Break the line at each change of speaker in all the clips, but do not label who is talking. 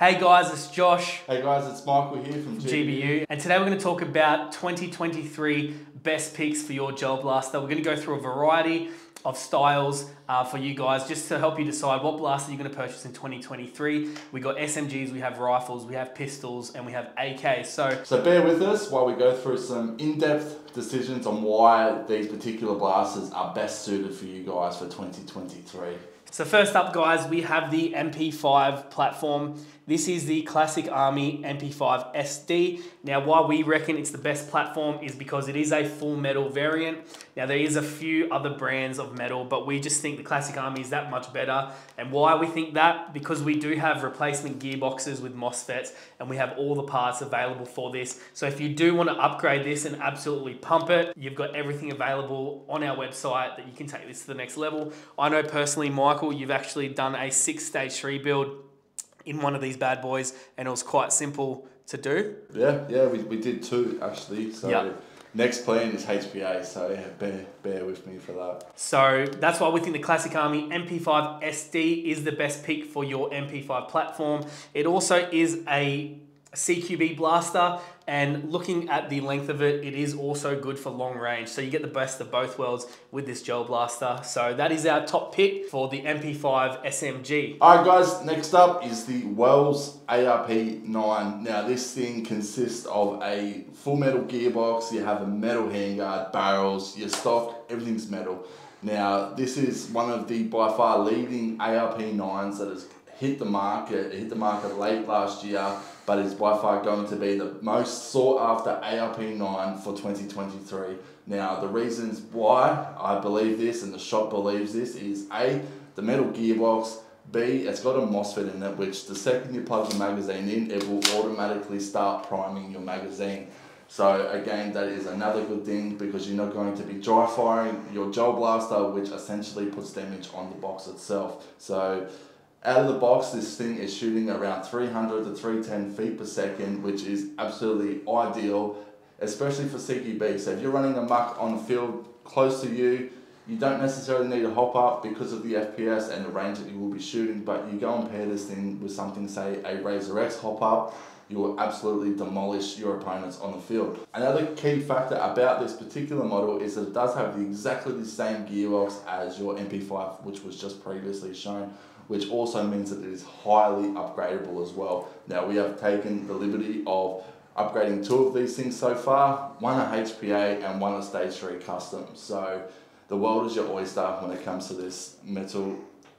Hey guys, it's Josh.
Hey guys, it's Michael here from GBU.
GBU. And today we're going to talk about 2023 best picks for your gel blaster. We're going to go through a variety of styles uh, for you guys just to help you decide what blaster you're going to purchase in 2023. We got SMGs, we have rifles, we have pistols, and we have AKs. So,
So bear with us while we go through some in-depth decisions on why these particular blasters are best suited for you guys for 2023.
so first up, guys, we have the MP5 platform. This is the Classic Army MP5 SD. Now, why we reckon it's the best platform is because it is a full metal variant. Now, there is a few other brands of metal, but we just think the Classic Army is that much better. And why we think that? Because we do have replacement gearboxes with MOSFETs, and we have all the parts available for this. So if you do want to upgrade this and absolutely pump it, you've got everything available on our website that you can take this to the next level. I know personally, Michael, you've actually done a six stage three build in one of these bad boys, and it was quite simple to do.
Yeah, yeah, we, we did two actually. So
Yep.
next plan is HPA. So yeah, bear bear with me for that.
So that's why we think the Classic Army MP5 SD is the best pick for your MP5 platform. It also is a CQB blaster, and looking at the length of it, it is also good for long range. So you get the best of both worlds with this gel blaster. So that is our top pick for the MP5 SMG.
Alright guys, next up is the Wells ARP9. Now this thing consists of a full metal gearbox, you have a metal handguard, barrels, your stock, everything's metal. Now this is one of the by far leading ARP9s that has hit the market, it hit the market late last year, but is by far going to be the most sought after ARP9 for 2023. Now the reasons why I believe this and the shop believes this is A, the metal gearbox, B, it's got a MOSFET in it, which the second you plug the magazine in, it will automatically start priming your magazine. So again, that is another good thing because you're not going to be dry firing your gel blaster, which essentially puts damage on the box itself. So out of the box, this thing is shooting around 300 to 310 feet per second, which is absolutely ideal, especially for CQB. So if you're running a muck on the field close to you, you don't necessarily need to hop up because of the FPS and the range that you will be shooting, but you go and pair this thing with something, say a Razor X hop up, you will absolutely demolish your opponents on the field. Another key factor about this particular model is that it does have the, exactly the same gearbox as your MP5, which was just previously shown, which also means that it is highly upgradable as well. Now we have taken the liberty of upgrading two of these things so far, one a HPA and one a Stage 3 Custom. So the world is your oyster when it comes to this metal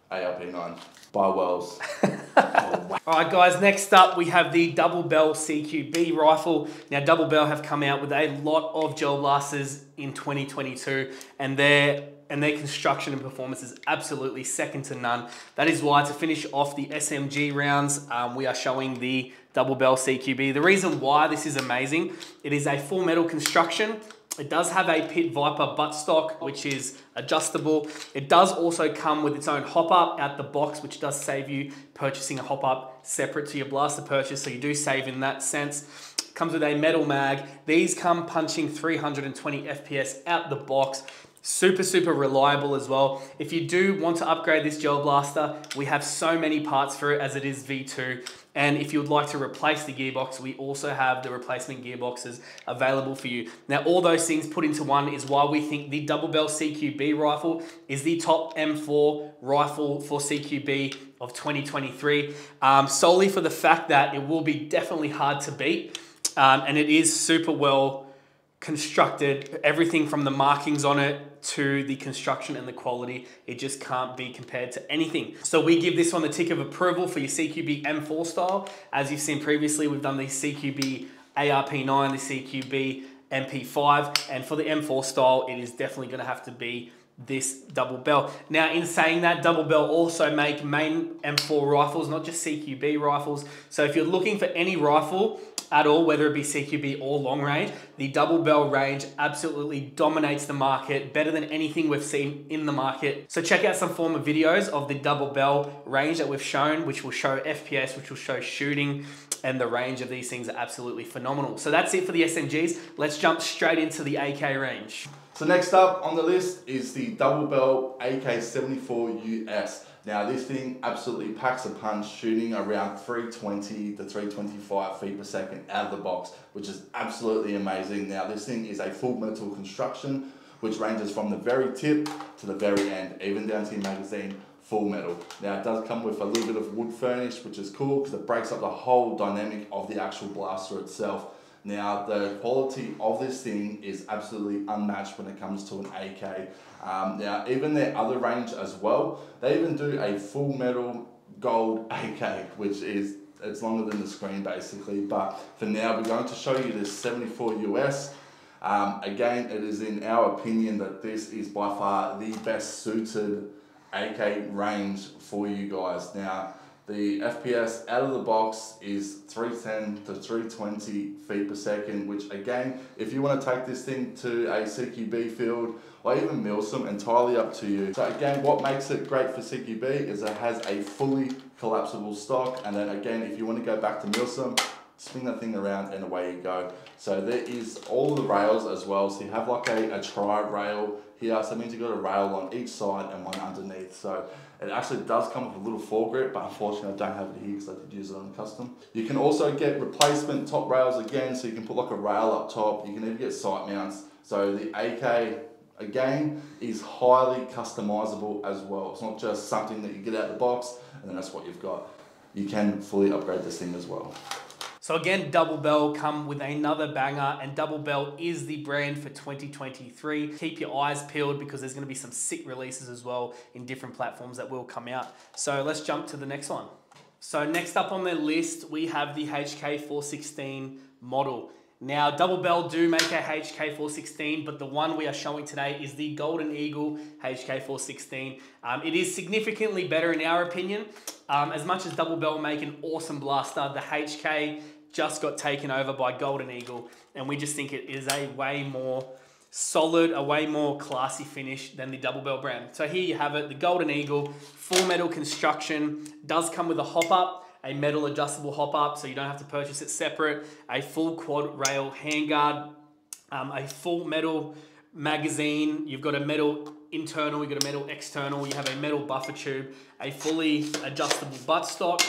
ARP9 by Wells.
All right, guys, next up we have the Double Bell CQB rifle. Now, Double Bell have come out with a lot of gel blasters in 2022, and their and their construction and performance is absolutely second to none. That is why, to finish off the SMG rounds, um, we are showing the Double Bell CQB. The reason why this is amazing, it is a full metal construction. It does have a Pit Viper buttstock, which is adjustable. It does also come with its own hop-up out the box, which does save you purchasing a hop-up separate to your blaster purchase, so you do save in that sense. Comes with a metal mag. These come punching 320 FPS out the box. Super, super reliable as well. If you do want to upgrade this gel blaster, we have so many parts for it as it is V2. And if you would like to replace the gearbox, we also have the replacement gearboxes available for you. Now, all those things put into one is why we think the Double Bell CQB rifle is the top M4 rifle for CQB of 2023, um, solely for the fact that it will be definitely hard to beat. Um, and it is super well constructed. Everything from the markings on it to the construction and the quality, it just can't be compared to anything. So we give this one the tick of approval for your CQB M4 style. As you've seen previously, we've done the CQB ARP9, the CQB MP5, and for the M4 style, it is definitely gonna have to be this double bell. Now, in saying that, double bell also make main M4 rifles, not just CQB rifles. So if you're looking for any rifle at all, whether it be CQB or long range, the double bell range absolutely dominates the market, better than anything we've seen in the market. So check out some former videos of the double bell range that we've shown, which will show FPS, which will show shooting, and the range of these things are absolutely phenomenal. So that's it for the SMGs. Let's jump straight into the AK range.
So next up on the list is the Double Bell AK74 US. Now this thing absolutely packs a punch, shooting around 320 to 325 feet per second out of the box, which is absolutely amazing. Now this thing is a full metal construction, which ranges from the very tip to the very end, even down to your magazine, full metal. Now it does come with a little bit of wood furnish, which is cool because it breaks up the whole dynamic of the actual blaster itself. Now, the quality of this thing is absolutely unmatched when it comes to an AK. Um, now, even their other range as well, they even do a full metal gold AK, which is it's longer than the screen basically. But for now, we're going to show you this 74 US. Um, again, it is in our opinion that this is by far the best suited AK range for you guys. Now, the FPS out of the box is 310 to 320 feet per second, which again, if you want to take this thing to a CQB field or even Milsim, entirely up to you. So again, what makes it great for CQB is it has a fully collapsible stock. And then again, if you want to go back to Milsim, spin that thing around and away you go. So there is all the rails as well. So you have like a, a tri rail here. So that means you've got a rail on each side and one underneath. So it actually does come with a little foregrip, but unfortunately I don't have it here because I did use it on custom. You can also get replacement top rails again, so you can put like a rail up top. You can even get sight mounts. So the AK again is highly customizable as well. It's not just something that you get out of the box and then that's what you've got. You can fully upgrade this thing as well.
So again, Double Bell come with another banger and Double Bell is the brand for 2023. Keep your eyes peeled because there's gonna be some sick releases as well in different platforms that will come out. So let's jump to the next one. So next up on the list, we have the HK416 model. Now, Double Bell do make a HK416, but the one we are showing today is the Golden Eagle HK416. Um, it is significantly better in our opinion. Um, as much as Double Bell make an awesome blaster, the HK just got taken over by Golden Eagle, and we just think it is a way more solid, a way more classy finish than the Double Bell brand. So here you have it, the Golden Eagle, full metal construction, does come with a hop up, a metal adjustable hop up, so you don't have to purchase it separate, a full quad rail handguard, um, a full metal magazine, you've got a metal internal, you've got a metal external, you have a metal buffer tube, a fully adjustable buttstock,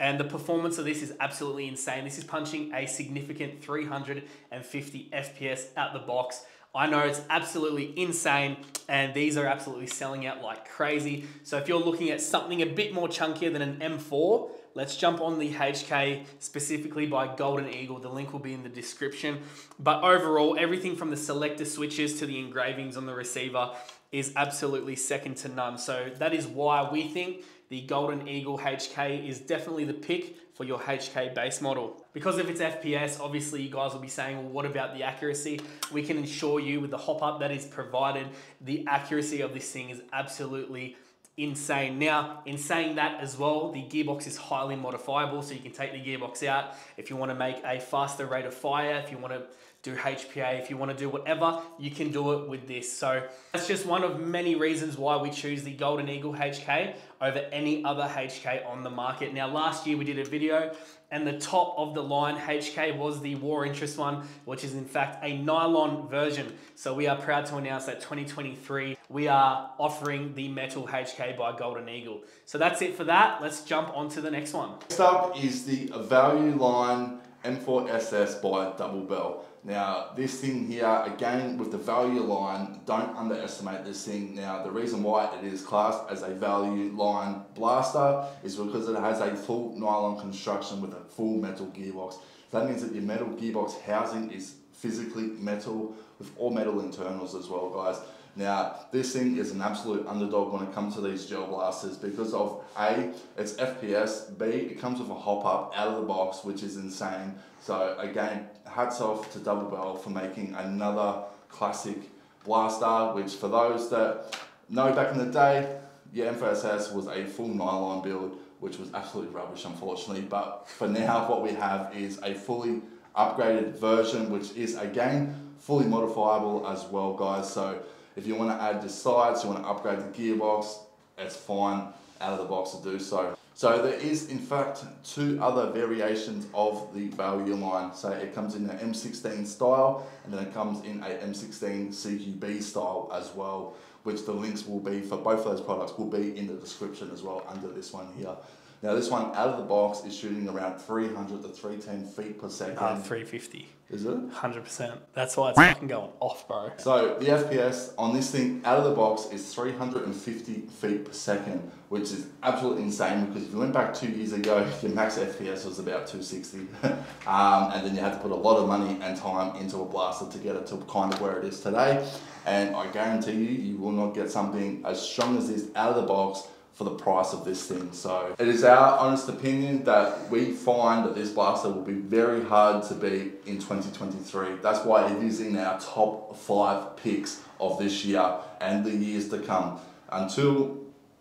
and the performance of this is absolutely insane. This is punching a significant 350 FPS out the box. I know it's absolutely insane and these are absolutely selling out like crazy. So if you're looking at something a bit more chunkier than an M4, let's jump on the HK specifically by Golden Eagle. The link will be in the description. But overall, everything from the selector switches to the engravings on the receiver is absolutely second to none. So that is why we think the Golden Eagle HK is definitely the pick for your HK base model. Because of its FPS, obviously you guys will be saying, well, what about the accuracy? We can ensure you with the hop up that is provided, the accuracy of this thing is absolutely insane. Now, in saying that as well, the gearbox is highly modifiable, so you can take the gearbox out if you want to make a faster rate of fire, if you want to do HPA, if you want to do whatever, you can do it with this. So that's just one of many reasons why we choose the Golden Eagle HK over any other HK on the market. Now, last year we did a video and the top of the line HK was the War Interest one, which is in fact a nylon version. So we are proud to announce that 2023, we are offering the metal HK by Golden Eagle. So that's it for that. Let's jump on to the next one.
Next up is the Value Line M4SS by Double Bell. Now, this thing here, again, with the value line, don't underestimate this thing. Now, the reason why it is classed as a value line blaster is because it has a full nylon construction with a full metal gearbox. That means that your metal gearbox housing is physically metal with all metal internals as well, guys. Now, this thing is an absolute underdog when it comes to these gel blasters because of A, it's FPS, B, it comes with a hop up out of the box, which is insane. So again, hats off to Double Bell for making another classic blaster, which for those that know back in the day, yeah, M4SS was a full nylon build, which was absolutely rubbish, unfortunately. But for now, what we have is a fully upgraded version, which is again fully modifiable as well, guys. So if you want to add the sides, you want to upgrade the gearbox, it's fine out of the box to do so. So there is in fact two other variations of the value line. So it comes in an M16 style and then it comes in a M16 CQB style as well, which the links will be for both of those products will be in the description as well under this one here. Now this one out of the box is shooting around 300 to 310 feet per second.
Uh, 350.
Is it?
100%. That's why it's fucking going off, bro.
So the FPS on this thing out of the box is 350 feet per second, which is absolutely insane because if you went back two years ago, your max FPS was about 260. um, and then you had to put a lot of money and time into a blaster to get it to kind of where it is today. And I guarantee you, you will not get something as strong as this out of the box for the price of this thing. So it is our honest opinion that we find that this blaster will be very hard to beat in 2023. That's why it is in our top five picks of this year and the years to come. Until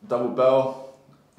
Double Bell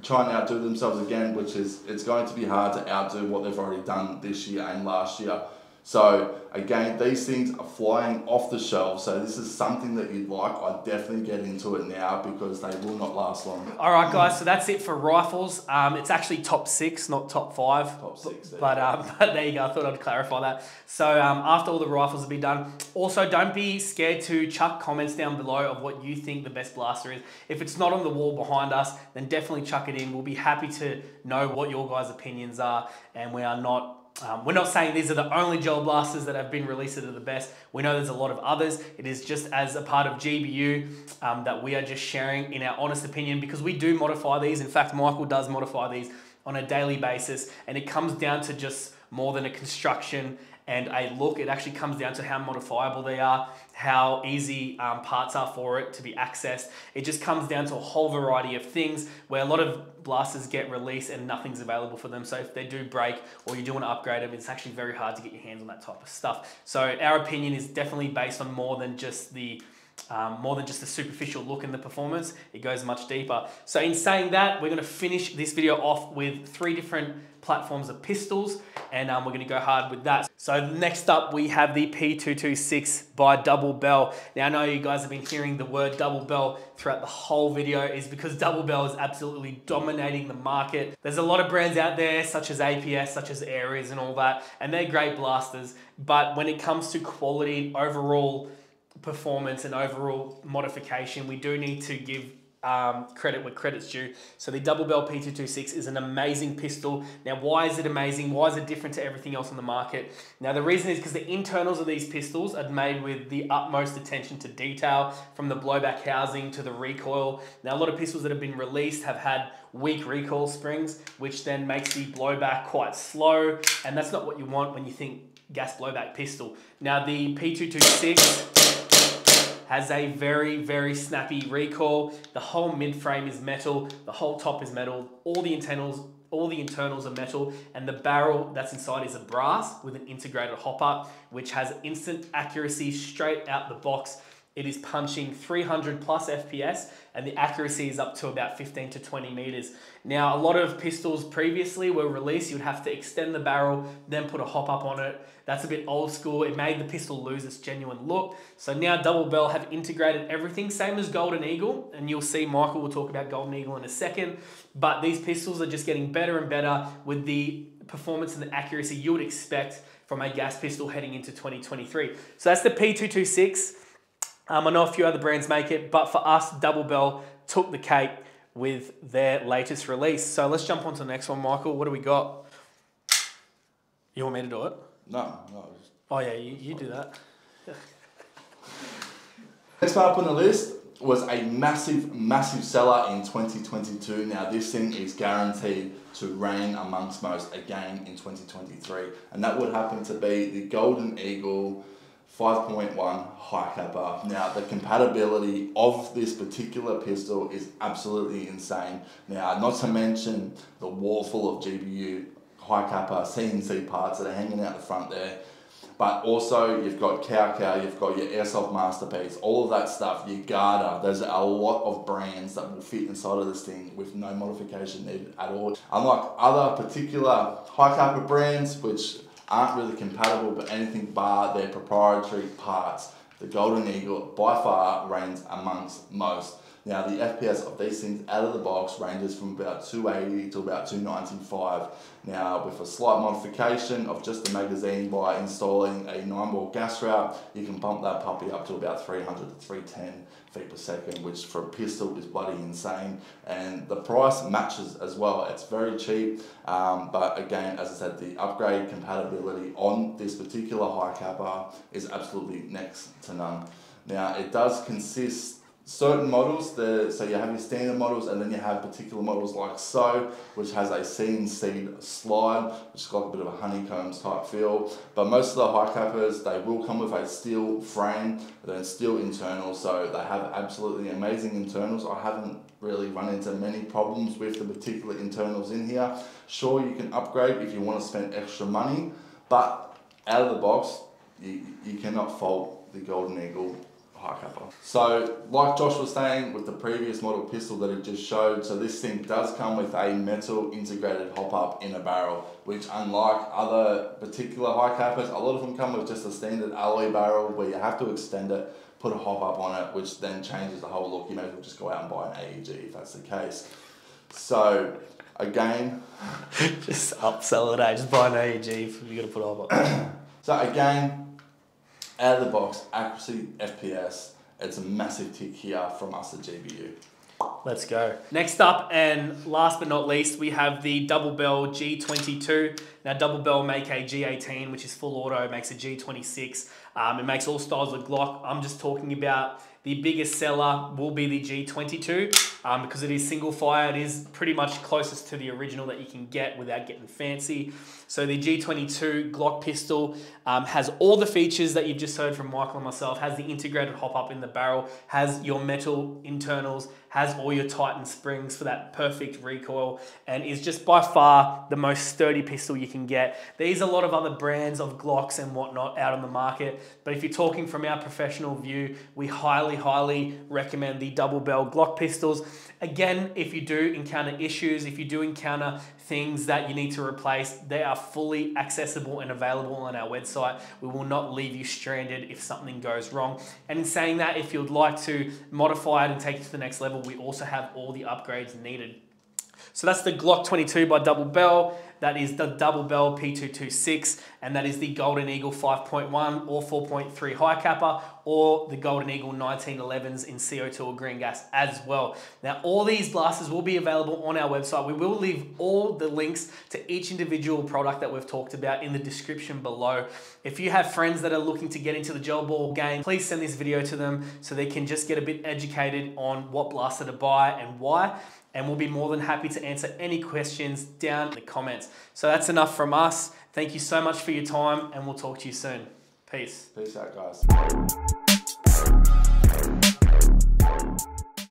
try and outdo themselves again, which is it's going to be hard to outdo what they've already done this year and last year. So again, these things are flying off the shelf. So this is something that you'd like. I'd definitely get into it now because they will not last long.
All right, guys. So that's it for rifles. Um, it's actually top six, not top five.
Top six.
But um, but there you go. I thought I'd clarify that. So um, after all the rifles have been done, also don't be scared to chuck comments down below of what you think the best blaster is. If it's not on the wall behind us, then definitely chuck it in. We'll be happy to know what your guys' opinions are, and we are not. Um, we're not saying these are the only gel blasters that have been released that are the best. We know there's a lot of others. It is just as a part of GBU um, that we are just sharing in our honest opinion because we do modify these. In fact, Michael does modify these on a daily basis, and it comes down to just more than a construction and a look. It actually comes down to how modifiable they are, how easy um, parts are for it to be accessed. It just comes down to a whole variety of things where a lot of blasters get released and nothing's available for them. So if they do break or you do want to upgrade them, it's actually very hard to get your hands on that type of stuff. So our opinion is definitely based on more than just the um, more than just the superficial look in the performance. It goes much deeper. So in saying that, we're going to finish this video off with three different platforms of pistols and um, we're going to go hard with that. So next up we have the P226 by Double Bell. Now I know you guys have been hearing the word Double Bell throughout the whole video is because Double Bell is absolutely dominating the market. There's a lot of brands out there such as APS, such as Ares and all that and they're great blasters but when it comes to quality overall performance and overall modification, we do need to give um, credit where credit's due. So the Double Bell P226 is an amazing pistol. Now, why is it amazing? Why is it different to everything else on the market? Now, the reason is because the internals of these pistols are made with the utmost attention to detail, from the blowback housing to the recoil. Now, a lot of pistols that have been released have had weak recoil springs, which then makes the blowback quite slow, and that's not what you want when you think gas blowback pistol. Now, the P226 has a very, very snappy recoil. The whole mid frame is metal. The whole top is metal. All the internals, all the internals are metal, and the barrel that's inside is a brass with an integrated hopper, which has instant accuracy straight out the box. It is punching 300 plus FPS and the accuracy is up to about 15 to 20 meters. Now, a lot of pistols previously were released, you'd have to extend the barrel, then put a hop up on it. That's a bit old school. It made the pistol lose its genuine look. So now Double Bell have integrated everything, same as Golden Eagle, and you'll see Michael will talk about Golden Eagle in a second. But these pistols are just getting better and better with the performance and the accuracy you would expect from a gas pistol heading into 2023. So that's the P226. Um, I know a few other brands make it, but for us, Double Bell took the cake with their latest release. So let's jump on to the next one, Michael. What do we got? You want me to do it?
No, no.
Oh yeah, you, you do that.
Next one up on the list was a massive, massive seller in 2022. Now, this thing is guaranteed to reign amongst most again in 2023, and that would happen to be the Golden Eagle 5.1 Hi-Capa. Now, the compatibility of this particular pistol is absolutely insane. Now, not to mention the wall full of GBU Hi-Capa CNC parts that are hanging out the front there. But also, you've got CowCow, you've got your Airsoft Masterpiece, all of that stuff, your Guarder. There's a lot of brands that will fit inside of this thing with no modification needed at all. Unlike other particular Hi-Capa brands, which aren't really compatible but anything bar their proprietary parts, the Golden Eagle by far reigns amongst most. Now the FPS of these things out of the box ranges from about 280 to about 295. Now with a slight modification of just the magazine by installing a 9 ball gas route, you can bump that puppy up to about 300 to 310 feet per second, which for a pistol is bloody insane. And the price matches as well. It's very cheap, um, but again, as I said, the upgrade compatibility on this particular Hi-Capa is absolutely next to none. Now it does consist certain models, the, so you have your standard models and then you have particular models like so, which has a CNC slide, which has got a bit of a honeycombs type feel. But most of the Hi-Capas, they will come with a steel frame, then steel internals, so they have absolutely amazing internals. I haven't really run into many problems with the particular internals in here. Sure, you can upgrade if you want to spend extra money, but out of the box, you, you cannot fault the Golden Eagle Hi-Capa. So like Josh was saying with the previous model pistol that he just showed, so this thing does come with a metal integrated hop up in a barrel, which unlike other particular Hi-Capas, a lot of them come with just a standard alloy barrel where you have to extend it, put a hop up on it, which then changes the whole look. You may as well just go out and buy an AEG if that's the case. So again,
just upsell it, eh? Just buy an AEG if you're gonna put a hop up.
so again, out of the box, accuracy, FPS, it's a massive tick here from us at GBU.
Let's go. Next up, and last but not least, we have the Double Bell G22. Now, Double Bell make a G18, which is full auto, makes a G26. Um, it makes all styles of Glock. I'm just talking about the biggest seller will be the G22 um, because it is single fire. It is pretty much closest to the original that you can get without getting fancy. So the G22 Glock pistol um, has all the features that you've just heard from Michael and myself, has the integrated hop up in the barrel, has your metal internals, has all your Titan springs for that perfect recoil, and is just by far the most sturdy pistol you can get. There's a lot of other brands of Glocks and whatnot out on the market, but if you're talking from our professional view, we highly, highly recommend the double bell Glock pistols. Again, if you do encounter issues, if you do encounter things that you need to replace, they are fully accessible and available on our website. We will not leave you stranded if something goes wrong. And in saying that, if you'd like to modify it and take it to the next level, we also have all the upgrades needed. So that's the Glock 22 by Double Bell. That is the Double Bell P226, and that is the Golden Eagle 5.1 or 4.3 Hi-Capa, or the Golden Eagle 1911s in CO2 or green gas as well. Now, all these blasters will be available on our website. We will leave all the links to each individual product that we've talked about in the description below. If you have friends that are looking to get into the gel ball game, please send this video to them so they can just get a bit educated on what blaster to buy and why and we'll be more than happy to answer any questions down in the comments. So that's enough from us. Thank you so much for your time, and we'll talk to you soon. Peace.
Peace out, guys.